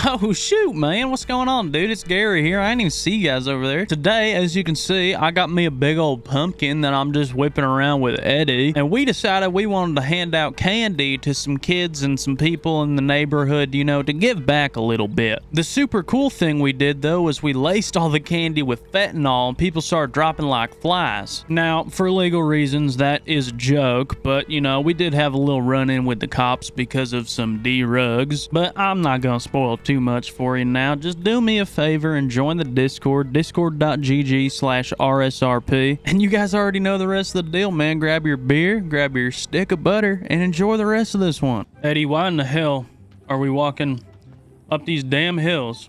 Oh, shoot, man. What's going on, dude? It's Garry here. I didn't even see you guys over there. Today, as you can see, I got me a big old pumpkin that I'm just whipping around with Eddy. And we decided we wanted to hand out candy to some kids and some people in the neighborhood, you know, to give back a little bit. The super cool thing we did, though, was we laced all the candy with fentanyl and people started dropping like flies. Now, for legal reasons, that is a joke, but, you know, we did have a little run-in with the cops because of some D-rugs. But I'm not going to spoil too much for you now. Just do me a favor and join the Discord, discord.gg slash RSRP. And you guys already know the rest of the deal, man. Grab your beer, grab your stick of butter, and enjoy the rest of this one. Eddy, why in the hell are we walking up these damn hills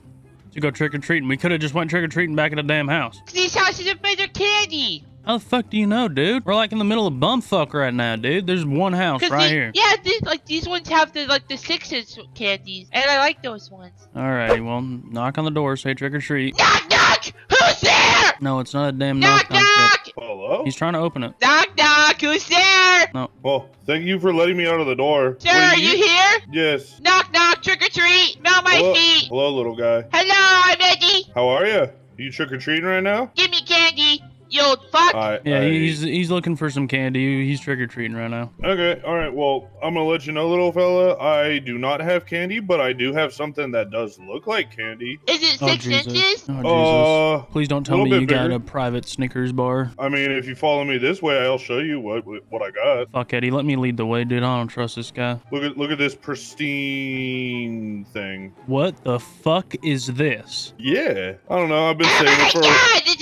to go trick-or-treating? We could have just went trick-or-treating back at the damn house. These houses are made of candy. How the fuck do you know, dude? We're like in the middle of bumfuck right now, dude. There's one house right they- here. Yeah, these, like these ones have the like the six inch candies, and I like those ones. All right, well, knock on the door, say trick-or-treat. Knock knock. Who's there? No, it's not a damn Knock knock knock. Hello? He's trying to open it. Knock knock. Who's there? No. Well, thank you for letting me out of the door. Sir, What are you here? Yes. Knock knock. Trick or treat. Smell my Hello? feet. Hello, little guy. Hello, I'm Eddy. How are you? You trick or treating right now? Give me candy, you old fuck. I, Yeah, I- he's he's looking for some candy. He's trick or treating right now. Okay, all right. Well, I'm gonna let you know, little fella. I do not have candy, but I do have something that does look like candy. Is it Oh six Jesus! inches? Oh Jesus! Uh, Please don't tell me bit you got a private Snickers bar. I mean, if you follow me this way, I'll show you what what I got. Fuck Eddy, let me lead the way, dude. I don't trust this guy. Look at look at this pristine thing. What the fuck is this? Yeah, I don't know. I've been Oh saving my it for. god, a Zacko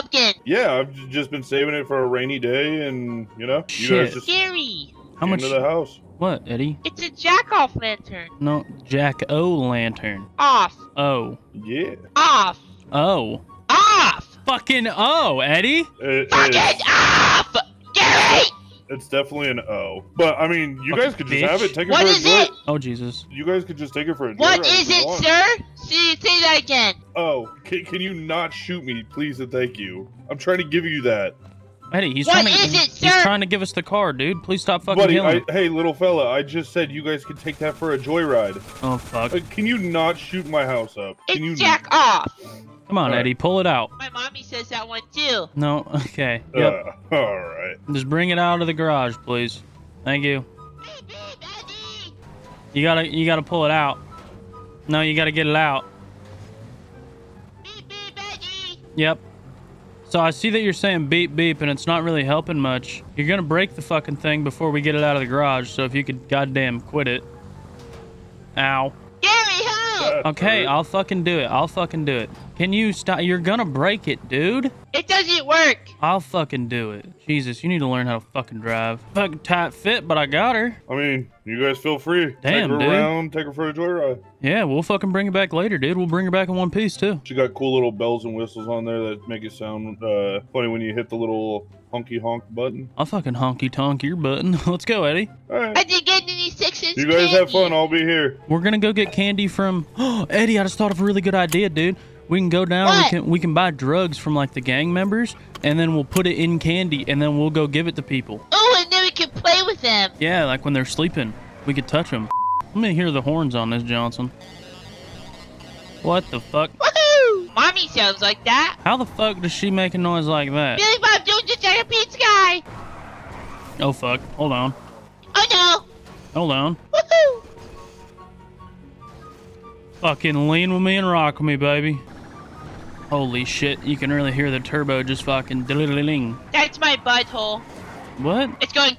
pumpkin. Yeah, I've j- just been saving it for a rainy day, and you know, you Shit. guys just Scary. How came much? to the house. What, Eddy? It's a jack off lantern. No, Jack O Lantern. Off. Oh, Yeah, Off. oh, Off. fucking oh, Eddy. it, Fucking it's, off. Garry. it's definitely an O. But I mean, you guys could just bitch. have it. Take it What for a is joy- it? Oh Jesus! You guys could just take it for a What joyride is you it, want. sir? See, say that again. Oh, can, can you not shoot me, please and thank you? I'm trying to give you that, Eddy, he's What trying to, it, he's, sir? trying to give us the car, dude. Please stop fucking buddy. killing. I, hey, little fella, I just said you guys could take that for a joyride. oh fuck! Uh, can you not shoot my house up? It's Can you? jack off. Come on, Alright. Eddy, pull it out. My mommy says that one too. No, okay. Yep. Uh, all right. Just bring it out of the garage, please. Thank you. Beep, beep, Eddy. You gotta you gotta pull it out. No, you gotta get it out. Yep. So I see that you're saying beep beep and it's not really helping much. You're gonna break the fucking thing before we get it out of the garage, so if you could goddamn quit it. Ow. Garry, help. That Okay, hurt. I'll fucking do it. I'll fucking do it. Can you stop? You're gonna break it, dude. It doesn't work. I'll fucking do it. Jesus, you need to learn how to fucking drive. Fucking tight fit, but I got her. I mean, you guys feel free. Damn, take her dude. around, take her for a joyride. Yeah, we'll fucking bring it back later, dude. We'll bring her back in one piece too. She got cool little bells and whistles on there that make it sound uh, funny when you hit the little honky honk button. I'll fucking honky tonk your button. Let's go, Eddy. All I right. Didn't get any six inch You guys have fun. I'll be here. We're gonna go get candy from. Oh, Eddy, I just thought of a really good idea, dude. We can go down. We can we can buy drugs from like the gang members, and then we'll put it in candy, and then we'll go give it to people. Oh, and then we can play with them. Yeah, like when they're sleeping, we could touch them. Let me hear the horns on this Johnson. What the fuck? Woohoo! Mommy sounds like that. How the fuck does she make a noise like that? Billy Bob Jones just like a pizza guy. Oh fuck! Hold on, hold on. Woohoo! Fucking lean with me and rock with me, baby. Holy shit! You can really hear the turbo just fucking ding. That's my butthole. What? It's going.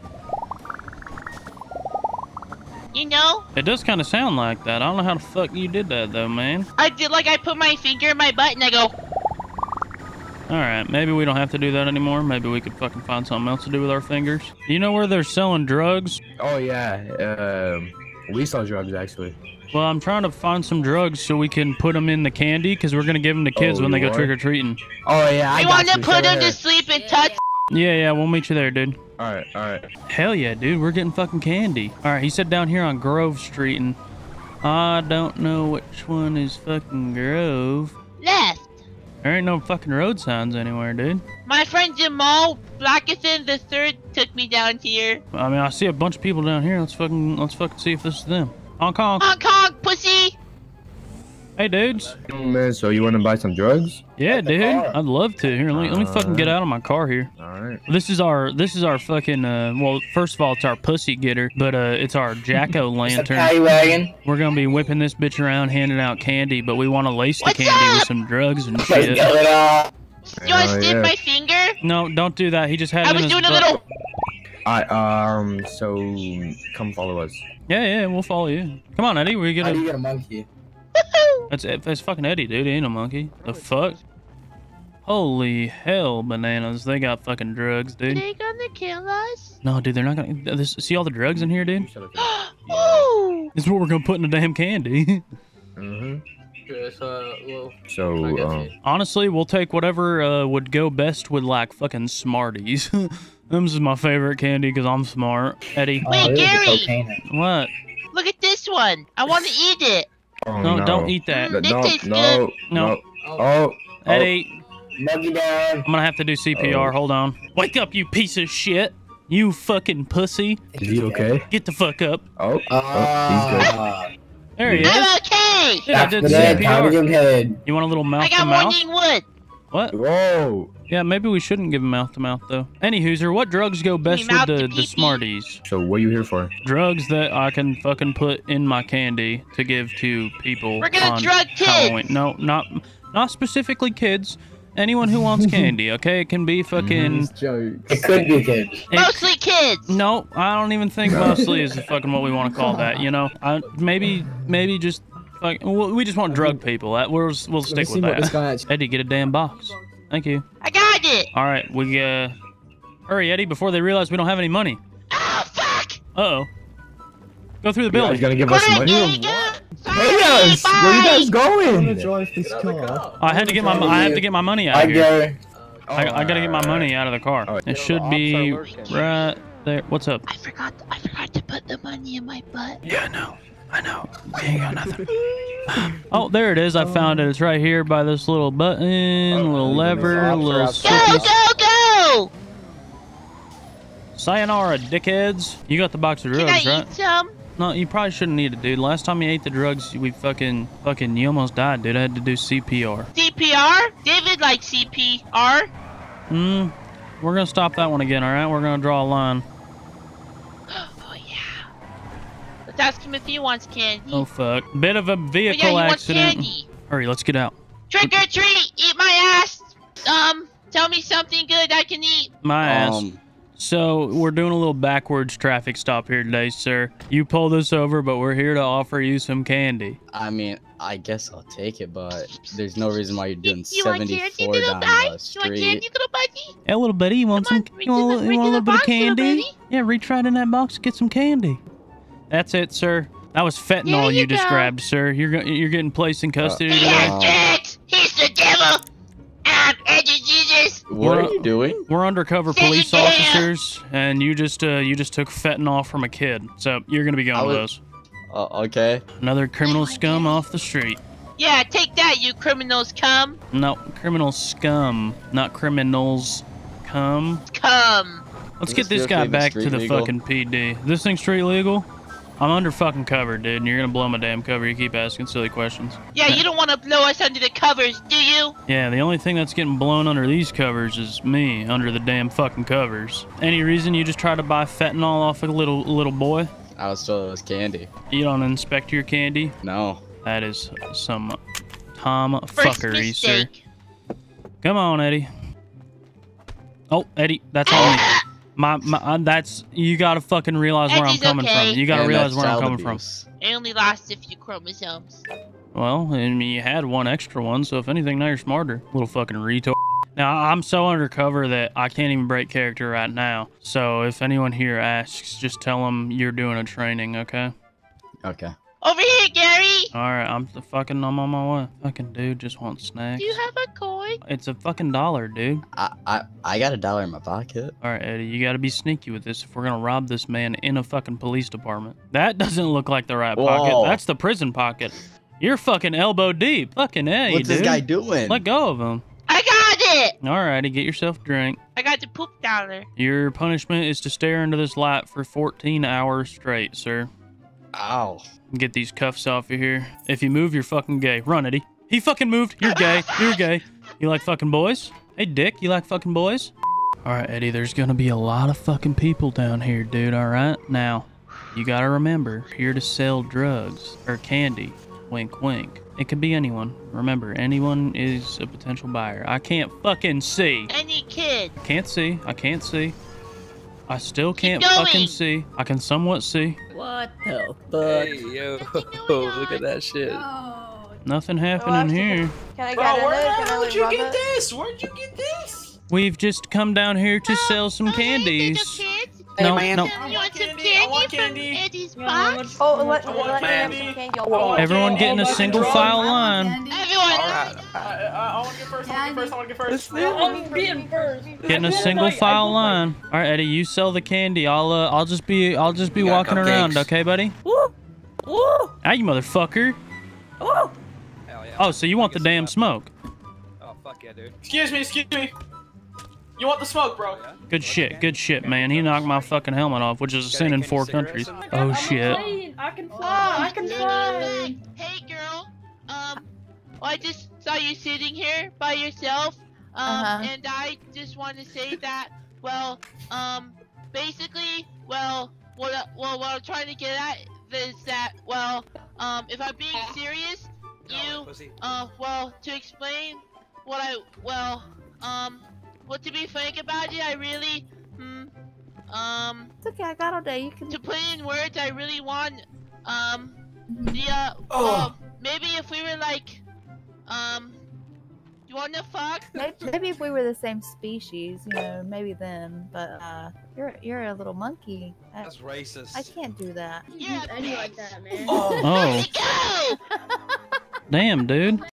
You know, It does kind of sound like that. I don't know how the fuck you did that though, man. I did like I put my finger in my butt and I go. All right, maybe we don't have to do that anymore. Maybe we could fucking find something else to do with our fingers. Do you know where they're selling drugs? Oh yeah, um, we sell drugs actually. Well, I'm trying to find some drugs so we can put them in the candy because we're gonna give them to kids Oh, when they you go trick or treating. Oh yeah, I I got want to put Go him to ahead. sleep and touch. Yeah, yeah, we'll meet you there, dude. All right, all right. Hell yeah, dude, we're getting fucking candy. All right, he said down here on Grove Street, and I don't know which one is fucking Grove. There ain't no fucking road signs anywhere, dude. My friend Jamal Blackison the third took me down here. I mean, I see a bunch of people down here. Let's fucking let's fucking see if this is them. Hong Kong. Hong Kong, pussy. Hey, dudes. Man, so you want to buy some drugs? Yeah, dude. I'd love to. Here, let me, let me fucking get out of my car here. All right. This is our this is our fucking uh well first of all it's our pussy getter but uh it's our jacko lantern. Paddy wagon. We're gonna be whipping this bitch around handing out candy but we want to lace the What's candy with some drugs and Let's shit. go it all. You want to snip my finger? No, don't do that. He just had I it in was his doing a little. I um. So come follow us. Yeah, yeah, we'll follow you. Come on, Eddy. We How get do you get a monkey? that's that's fucking Eddy, dude. He ain't a monkey. The fuck. Holy hell, bananas! They got fucking drugs, dude. They gonna kill us? No, dude, they're not gonna. This, see all the drugs in here, dude? Ooh! This is what we're gonna put in the damn candy. Mm-hmm. Yes, uh, well, So um. Honestly, we'll take whatever uh, would go best with like fucking Smarties. This is my favorite candy because I'm smart. Eddy, Oh, Wait, there's Garry. cocaine in it. what? Look at this one. I want to eat it. Oh, No, don't eat that. Mm, No, This tastes no, No. no. Oh, Eddy, Monkey down. I'm gonna have to do CPR. Oh. Hold on. Wake up, you piece of shit. You fucking pussy. is he okay? Get the fuck up. Oh, oh, he's good. Ah, There he is. I'm okay. Dude, I did the dead, time to CPR. head. You want a little mouth I to got mouth? morning wood. What? Whoa. Yeah, maybe we shouldn't give him mouth to mouth though. Any hooser, what drugs go best with the, the. Smarties? So what are you here for? Drugs that I can fucking put in my candy to give to people We're gonna on drug kids. Halloween. No, not not specifically kids. Anyone who wants candy, okay? It can be fucking. It could be kids. it- Mostly kids. no, I don't even think mostly is fucking what we want to call that. You know, I, maybe maybe just fuck. well, We just want drug people. That we'll we'll stick with that. Eddy, get a damn box. Thank you. I got it. All right, we uh, hurry, Eddy, before they realize we don't have any money. Oh, fuck. Uh oh. Go through the You guys building. gonna give us money? Garry, go. Hey, yes. Where you guys Bye. going? Get out of the car. I had to get my I have to get my money out I of here. go. I, I gotta get my money out of the car. Alright. It should be right there. What's up? I forgot. I forgot to put the money in my butt. Yeah, I know. I know. We ain't got nothing. Oh, there it is. I found it. It's right here by this little button, little lever, little Go, go, go. Sayonara, dickheads. You got the box of Can I drugs, eat right? some? No, you probably shouldn't eat it, dude. Last time you ate the drugs, we fucking, fucking, you almost died, dude. I had to do CPR. CPR? David likes CPR. Hmm. We're gonna stop that one again, all right? We're gonna draw a line. Oh yeah. Let's ask him if he wants candy. Oh fuck! Bit of a oh yeah, vehicle he wants accident. candy. Hurry, let's get out. Trick or treat, eat my ass. Um, tell me something good I can eat. My ass. Um, So we're doing a little backwards traffic stop here today, sir. You pull this over, but we're here to offer you some candy. I mean, I guess I'll take it, but there's no reason why you're doing you want candy, little down guy? the You want candy, little buddy? Hey, little buddy, you want Come some? on, you want, a reach in little- the- you reach want a little the bit of candy? Yeah, reach right in that box, get some candy. That's it, sir. That was fentanyl There you, you just go. grabbed, sir. You're you're getting placed in custody He today. has tricks. He's the devil. I'm Eddy Jesus. What We're- are you doing? We're undercover Say police officers, and you just uh, you just took fentanyl from a kid, so you're gonna be going I with was- those. Uh, okay. Another criminal scum off the street. Yeah, take that, you criminals. Come, No, criminal scum, not criminals. Come. come. Let's Is get this this guy back to the legal? fucking PD. This thing street legal? I'm under fucking cover, dude, and you're gonna blow my damn cover. You keep asking silly questions. Yeah, you don't want to blow us under the covers, do you? Yeah, the only thing that's getting blown under these covers is me under the damn fucking covers. Any reason you just try to buy fentanyl off a little little boy? I was told it was candy. You don't inspect your candy? No. That is some tom First fuckery, sir. mistake. Come on, Eddy. Oh, Eddy, that's on me. My, my, uh, that's you gotta fucking realize where I'm coming okay. from. You gotta And realize where I'm coming abuse. I only lost a few chromosomes. Well, I mean, you had one extra one, so if anything, now you're smarter, little fucking retard. Now I'm so undercover that I can't even break character right now. So if anyone here asks, just tell them you're doing a training, okay? Okay. Over here, Garry. All right, I'm the fucking I'm on my way. Fucking dude just wants snacks. Do you have a coin? It's a fucking dollar, dude. I, I I got a dollar in my pocket. All right, Eddy, you got to be sneaky with this if we're gonna rob this man in a fucking police department. That doesn't look like the right pocket. That's the prison pocket. You're fucking elbow deep. Fucking a, What's dude. this guy doing? Let go of him. I got it. All righty, get yourself a drink. I got the poop dollar. Your punishment is to stare into this light for 14 hours straight, sir. Ow. Get these cuffs off of here. If you move, you're fucking gay. Run, Eddy. He fucking moved. You're gay. You're gay. You like fucking boys? Hey, Dick, you like fucking boys? All right, Eddy, there's gonna be a lot of fucking people down here, dude, all right? Now, you gotta remember, here to sell drugs or candy. Wink, wink. It could be anyone. Remember, anyone is a potential buyer. I can't fucking see. Any kid. Can't see. I can't see. I still can't fucking see. I can somewhat see. What the fuck? Hey, yo. going Look at that shit. Nothing oh, happening here. Can I Bro, get in where it? the hell did you get it? this? Where'd you get this? We've just come down here to oh, sell some Oh, candies. little kids. No, man. no. You want some candy? candy, from. Eddy's box? Oh, let, I let me have some candy. I I'll want Everyone candy. getting a single file line. Everyone. Alright. I, I, I want to get first. I want to get first. I want to get first. I'm being first. Getting a single file line. All right, Eddy, you sell the candy. I'll uh, I'll just be I'll just be We got walking around, okay, buddy? Woo! Woo! Ah, you motherfucker. Woo! Hell yeah. Oh, so you want the damn smoke? Oh, fuck yeah, dude. Excuse me. Excuse me. You want the smoke, bro? Yeah? Good shit, good shit, man. He knocked my fucking helmet off, which is a sin in four countries. in? Oh shit. I can Oh, fly. I can fly. no, no. Hey, girl. Um, well, I just saw you sitting here by yourself. Um, Uh-huh. and I just want to say that, well, um, basically, well, what, I- well, what I'm trying to get at is that, well, um, if I'm being serious, you, uh, well, to explain what I, well, um, well, to be frank about it, I really, hmm, um, It's okay. I got all day. You can. to put in words, I really want, um, the, uh, Oh. well, maybe if we were like, um, you wanna fuck? Maybe, maybe if we were the same species, you know, maybe then. But uh, you're you're a little monkey. I, That's racist. I can't do that. Yeah, Any like that, man. Oh. Oh, Let me go! damn, dude.